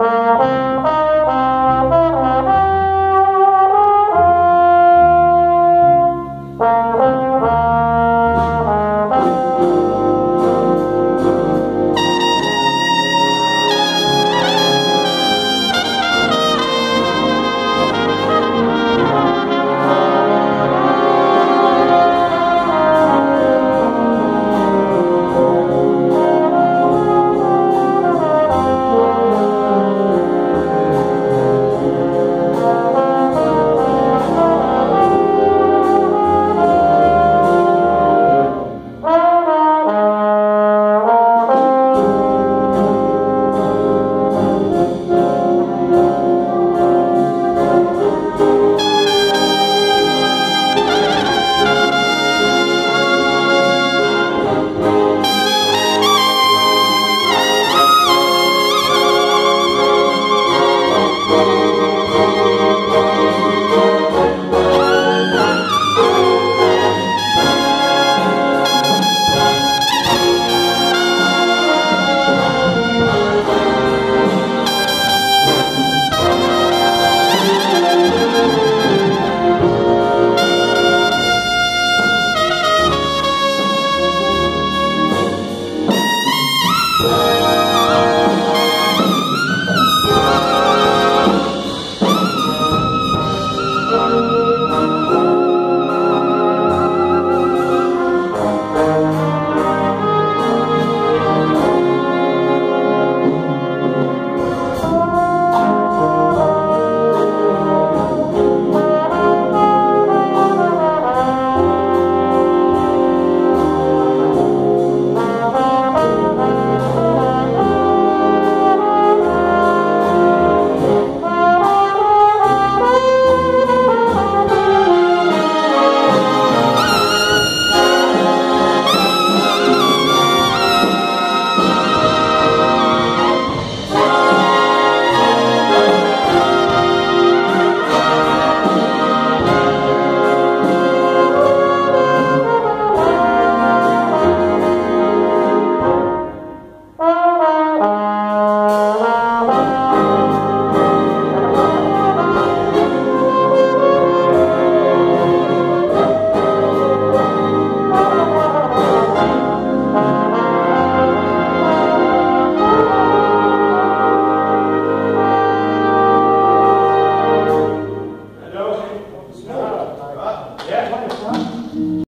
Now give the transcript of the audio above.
Música